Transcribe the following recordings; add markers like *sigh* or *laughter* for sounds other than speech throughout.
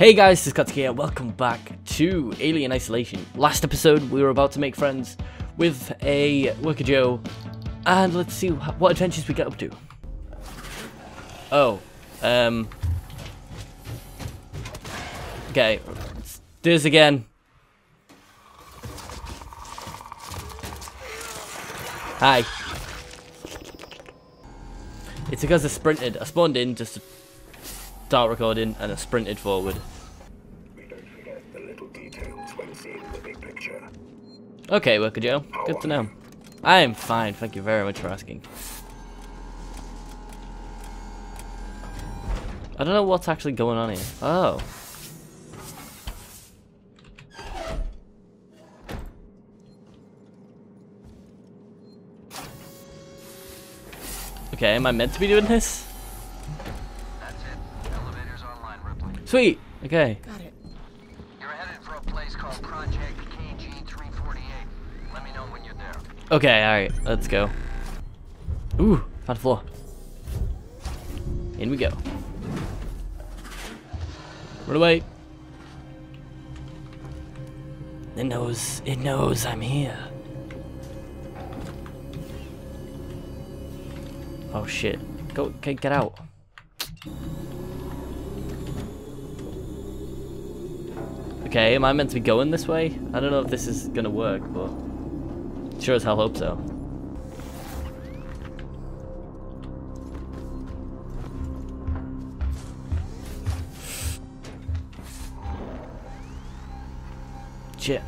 Hey guys, this is Scottscy here. Welcome back to Alien Isolation. Last episode, we were about to make friends with a Worker Joe, and let's see what adventures we get up to. Oh, um, okay, let's do this again. Hi. It's because I sprinted. I spawned in just to start recording, and I sprinted forward. Okay, Worker Joe. Good to know. I am fine, thank you very much for asking. I don't know what's actually going on here. Oh. Okay, am I meant to be doing this? Sweet. Okay. Got it. You're headed for a place called Project KG-348. Let me know when you're there. Okay, alright, let's go. Ooh, found a floor. In we go. Run away. It knows, it knows I'm here. Oh shit. Go, okay, get out. Okay, am I meant to be going this way? I don't know if this is gonna work, but sure as hell hope so. Shit.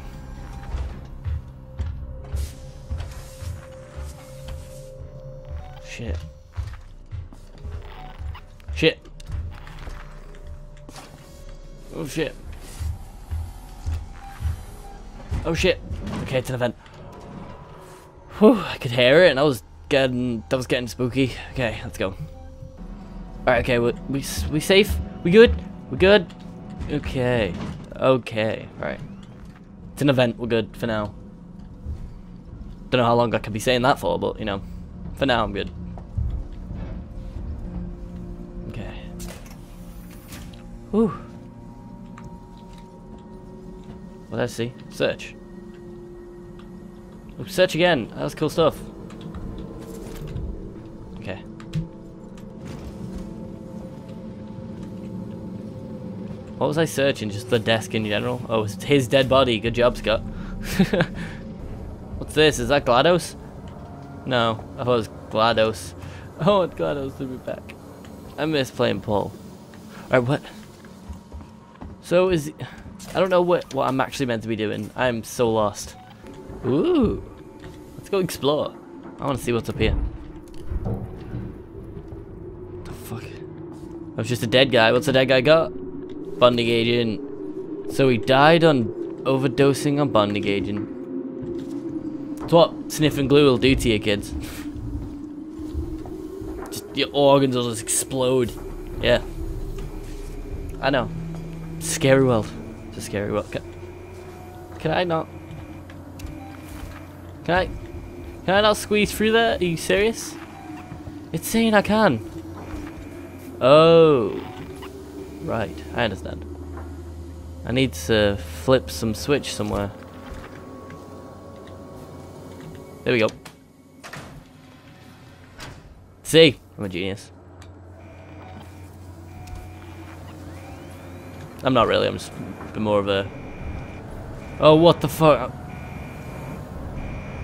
Shit. Shit. Oh shit. Oh shit. Okay, it's an event. Whew, I could hear it and I was getting that was getting spooky. Okay, let's go. Alright, okay, we we we safe? We good? We good? Okay. Okay, alright. It's an event, we're good for now. Don't know how long I can be saying that for, but you know. For now I'm good. Okay. Whew. Did I see? Search. Search again. That's cool stuff. Okay. What was I searching? Just the desk in general? Oh, it's his dead body. Good job, Scott. *laughs* What's this? Is that GLaDOS? No, I thought it was GLaDOS. *laughs* Oh, it's GLaDOS to be back. I miss playing Portal. Alright, what? So is... I don't know what, what I'm actually meant to be doing. I'm so lost. Ooh. Go explore. I want to see what's up here. The fuck? I was just a dead guy. What's a dead guy got? Bonding agent. So he died on overdosing on bonding agent. It's what sniffing glue will do to you, kids. Just your organs will just explode. Yeah. I know. Scary world. It's a scary world. Can, can I not? Can I? Can I not squeeze through there? Are you serious? It's saying I can. Oh. Right, I understand. I need to flip some switch somewhere. There we go. See? I'm a genius. I'm not really, I'm just more of a... Oh, what the fuck?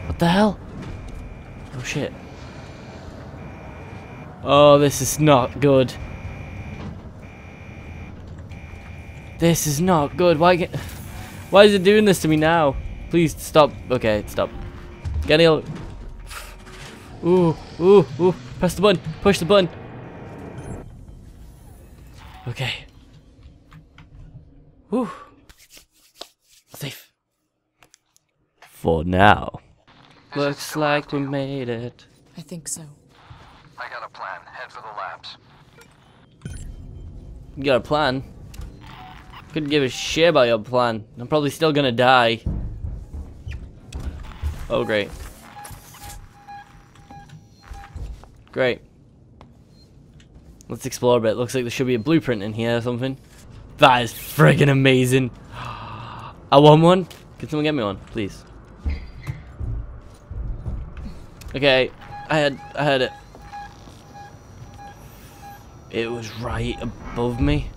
What the hell? Oh shit. Oh, this is not good. This is not good. Why get... Why is it doing this to me now? Please stop. Okay, stop. Get ill. Ooh, ooh, ooh. Press the button. Push the button. Okay. Whew. Safe. For now. This Looks like we made it. I think so. I got a plan. Head for the labs. You got a plan? Couldn't give a shit about your plan. I'm probably still gonna die. Oh, great. Great. Let's explore a bit. Looks like there should be a blueprint in here or something. That is friggin' amazing. *gasps* I want one. Can someone get me one, please? Okay, I had I had it. It was right above me.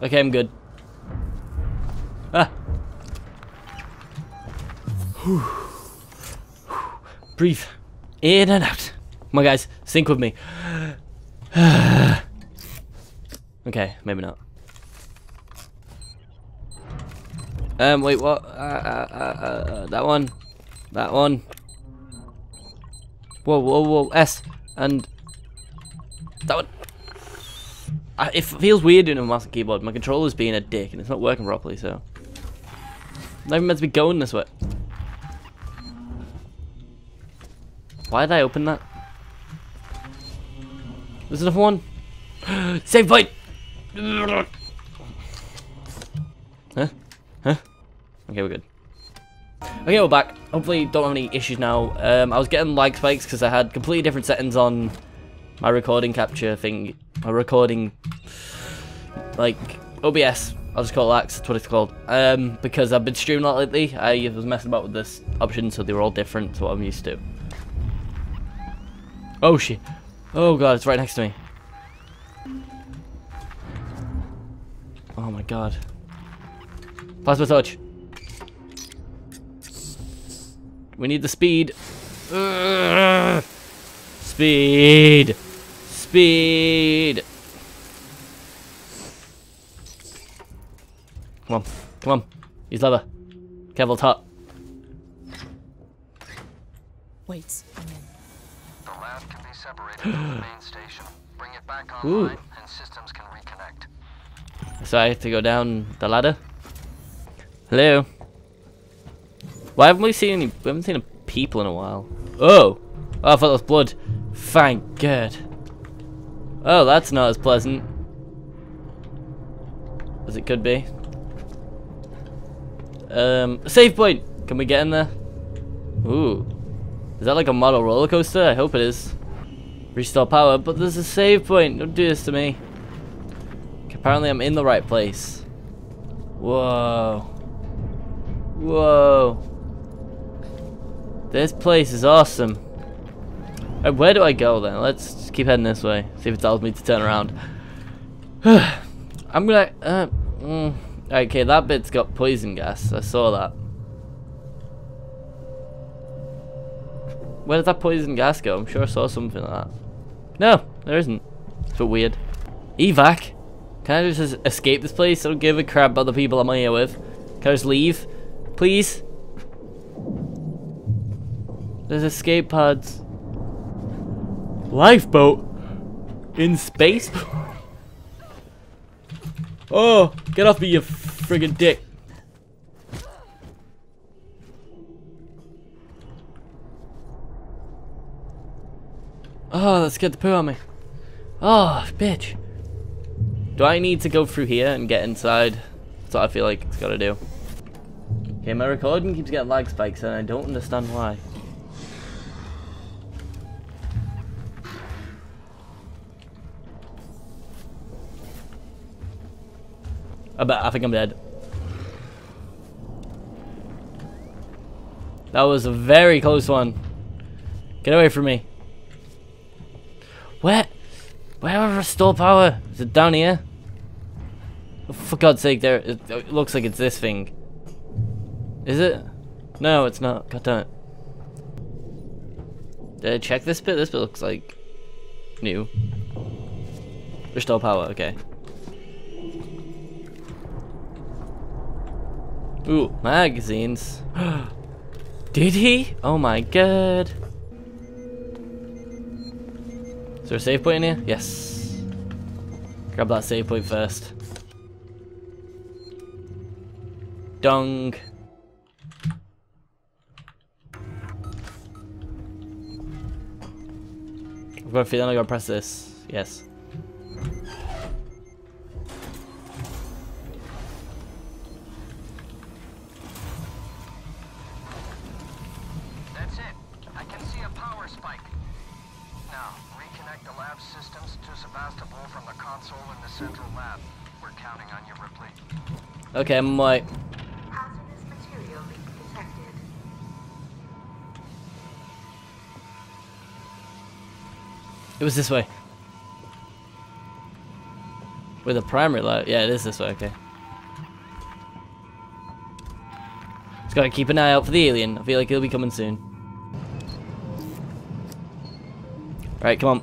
Okay, I'm good. Ah. *sighs* Breathe. In and out. On, guys. Sync with me. *sighs* *sighs* okay, maybe not. Um, wait, what? Uh, uh, uh, uh, that one. That one. Whoa, whoa, whoa. S. And. That one. I, it feels weird doing a mouse keyboard. My controller's being a dick and it's not working properly, so. I'm not even meant to be going this way. Why did I open that? There's another one. *gasps* Save point! Huh? Huh? Okay, we're good. Okay, we're back. Hopefully don't have any issues now. Um, I was getting lag spikes because I had completely different settings on my recording capture thing. My recording, like, OBS. I'll just call it that, that's what it's called. Um, because I've been streaming a lot lately. I was messing about with this option, so they were all different to what I'm used to. Oh shit. Oh god, it's right next to me. Oh my god. Plasma torch. We need the speed. Ugh. Speed. Speed. Come on. Come on. Use lever. Careful, top. Wait a minute. The lab can be separated from the main station. Bring it back Ooh. online and systems can reconnect. So I have to go down the ladder. Hello. Why haven't we seen any? We haven't seen people in a while. Oh, oh I thought that was blood. Thank God. Oh, that's not as pleasant as it could be. Um, save point. Can we get in there? Ooh, is that like a model roller coaster? I hope it is. Restore power, but there's a save point. Don't do this to me. Apparently, I'm in the right place. Whoa. Whoa. This place is awesome. Uh, where do I go then? Let's keep heading this way. See if it tells me to turn around. *sighs* I'm gonna. Uh, mm, okay, that bit's got poison gas. I saw that. Where did that poison gas go? I'm sure I saw something like that. No, there isn't. It's a weird. Evac? Can I just escape this place? I don't give a crap about the people I'm here with. Can I just leave? Please? There's escape pods. Lifeboat? In space? *laughs* Oh, get off me, you friggin' dick. Oh, that scared the poo on me. Oh, bitch. Do I need to go through here and get inside? That's what I feel like it's gotta do. Okay, my recording keeps getting lag spikes and I don't understand why. I bet I think I'm dead. That was a very close one. Get away from me. Where? Where restore power? Is it down here? Oh, for God's sake, there. It looks like it's this thing. Is it? No, it's not. God damn it. Did I check this bit? This bit looks like new. Restore power. Okay. Ooh, magazines. *gasps* Did he? Oh my god. Is there a save point in here? Yes. Grab that save point first. Dung. I've got a feeling I press this. Yes. That's it. I can see a power spike. Now, reconnect the lab systems to Sebastopol from the console in the central lab. We're counting on you, Ripley. Okay, I'm like, it was this way. With a primary light. Yeah, it is this way, okay. Just gotta keep an eye out for the alien. I feel like he'll be coming soon. Right, come on.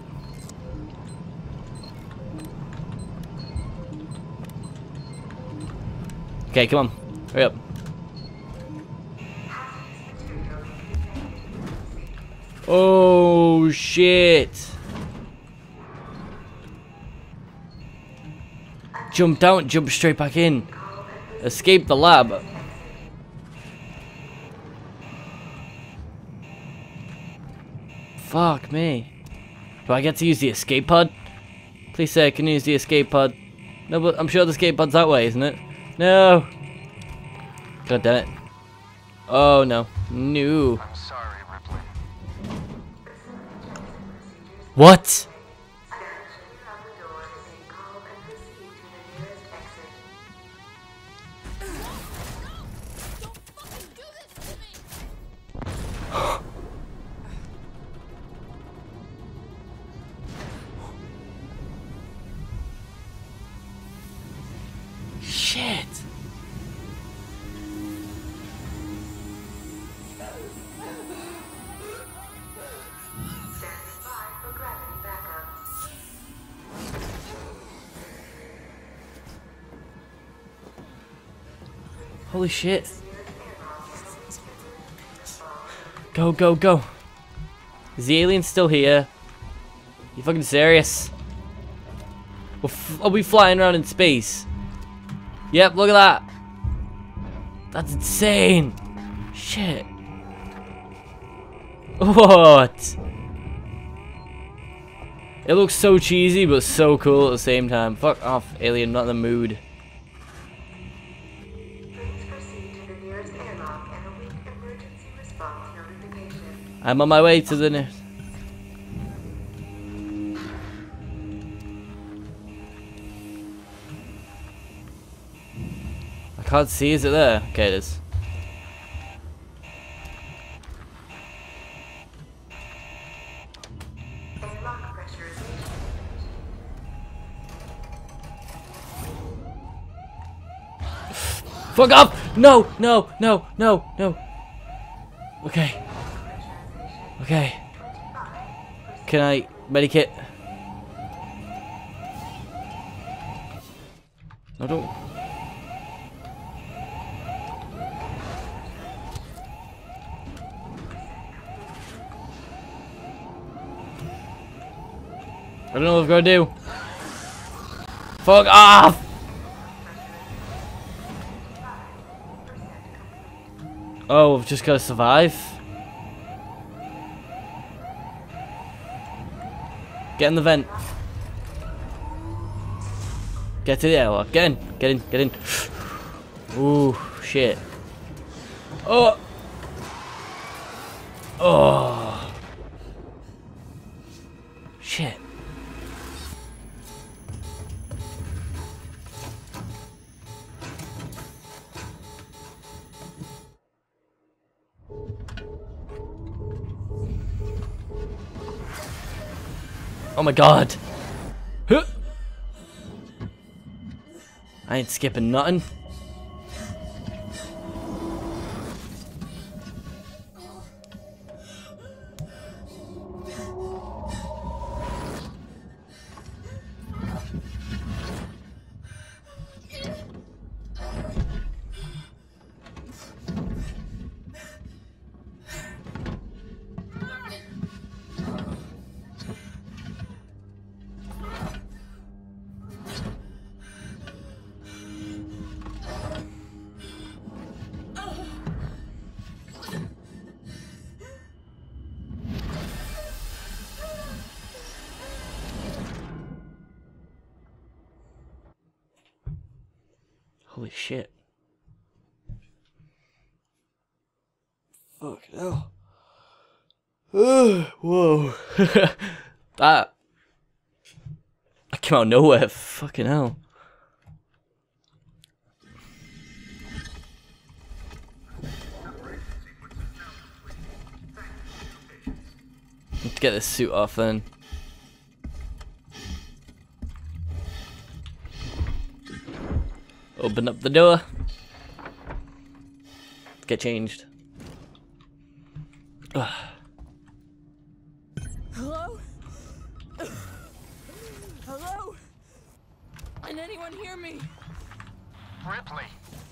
Okay, come on. Hurry up. Oh shit! Jump down, jump straight back in. Escape the lab. Fuck me. Do I get to use the escape pod? Please say I can use the escape pod. No, but I'm sure the escape pod's that way, isn't it? No! God damn it. Oh no. No. I'm sorry, Ripley. What? Holy shit. Go, go, go. Is the alien still here? You fucking serious? Are we flying around in space? Yep, look at that. That's insane. Shit. What? It looks so cheesy, but so cool at the same time. Fuck off, alien, not in the mood. I'm on my way to the next. I can't see, is it there? Okay, it is. Fuck off! No, no, no, no, no. Okay. Okay. Can I medikit? No, don't. I don't know what I've gonna do. Fuck off! Oh, we've just got to survive. Get in the vent. Get to the airlock. Get in. Get in. Get in. *sighs* Ooh, shit. Oh. Oh. My god. I ain't skipping nothing. Holy shit. Fuck hell. Whoa. *laughs* that. I came out of nowhere. Fucking hell. Let's get this suit off then. Open up the door. Get changed. Ugh. Hello? Hello? Can anyone hear me? Ripley,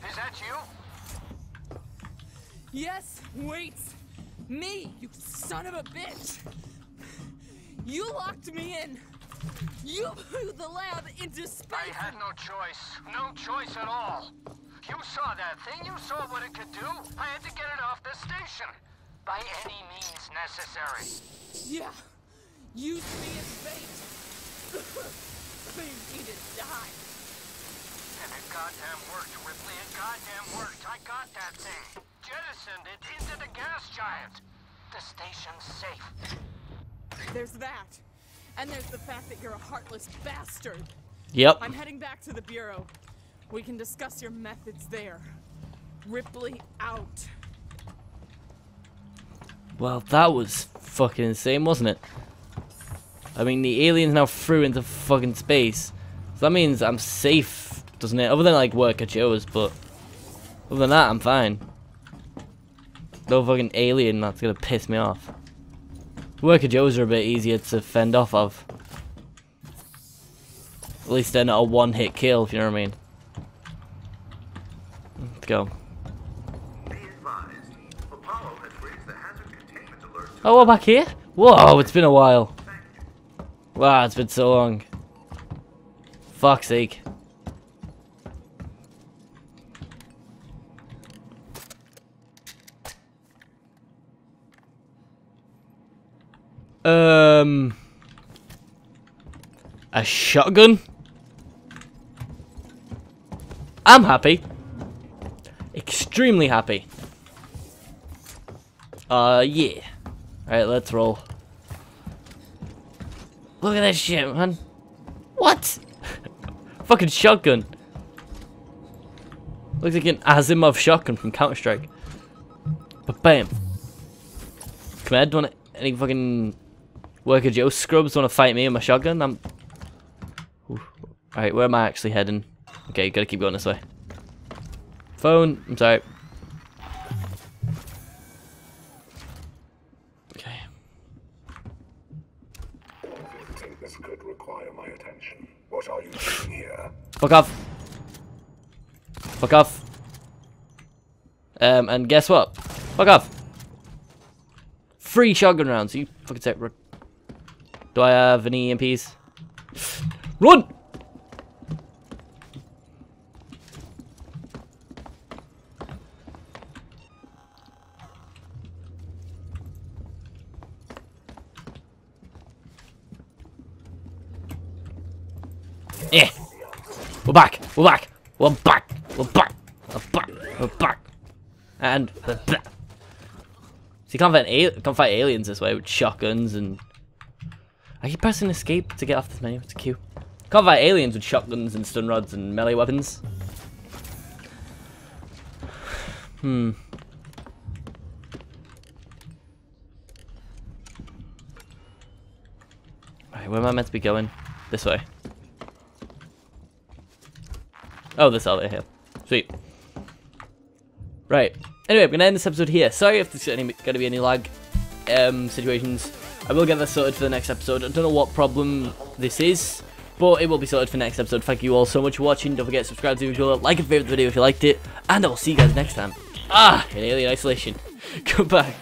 is that you? Yes, wait. Me, you son of a bitch. You locked me in. You blew the lab into space! I had no choice. No choice at all. You saw that thing. You saw what it could do. I had to get it off the station. By any means necessary. Yeah. Used me as bait. Leave me to die. And it goddamn worked, Ripley. It goddamn worked. I got that thing. Jettisoned it into the gas giant. The station's safe. There's that. And there's the fact that you're a heartless bastard. Yep. I'm heading back to the Bureau. We can discuss your methods there. Ripley out. Well, that was fucking insane, wasn't it? I mean, the aliens now threw into fucking space. So that means I'm safe, doesn't it? Other than, like, Worker Joe's, but... Other than that, I'm fine. No fucking alien that's gonna piss me off. Worker Joe's are a bit easier to fend off of. At least they're not a one-hit kill, if you know what I mean. Let's go. Oh, we're back here? Whoa, it's been a while. Wow, it's been so long. Fuck's sake. Um... A shotgun? I'm happy. Extremely happy. Uh, yeah. Alright, let's roll. Look at that shit, man. What? *laughs* Fucking shotgun. Looks like an Asimov shotgun from Counter Strike. But bam. Come on, do you want any fucking worker Joe scrubs want to fight me with my shotgun? I'm. Alright, where am I actually heading? Okay, gotta keep going this way. Phone. I'm sorry. Okay. This could require my attention. What are you doing here? Fuck off. Fuck off. Um, and guess what? Fuck off. Free shotgun rounds. You fucking say. Do I have any EMPs? Run! Eh. We're back. We're back. We're back. We're back. We're back. We're back. And we're back. So you can't fight, can't fight aliens this way with shotguns and. Are you pressing escape to get off this menu? It's a Q. Can't fight aliens with shotguns and stun rods and melee weapons. Hmm. Right, where am I meant to be going? This way. Oh, this elevator here. Sweet. Right. Anyway, I'm gonna end this episode here. Sorry if there's gonna be any lag um, situations. I will get that sorted for the next episode. I don't know what problem this is, but it will be sorted for next episode. Thank you all so much for watching. Don't forget to subscribe to the usual, like and favorite the video if you liked it, and I will see you guys next time. Ah, in Alien Isolation. *laughs* Goodbye.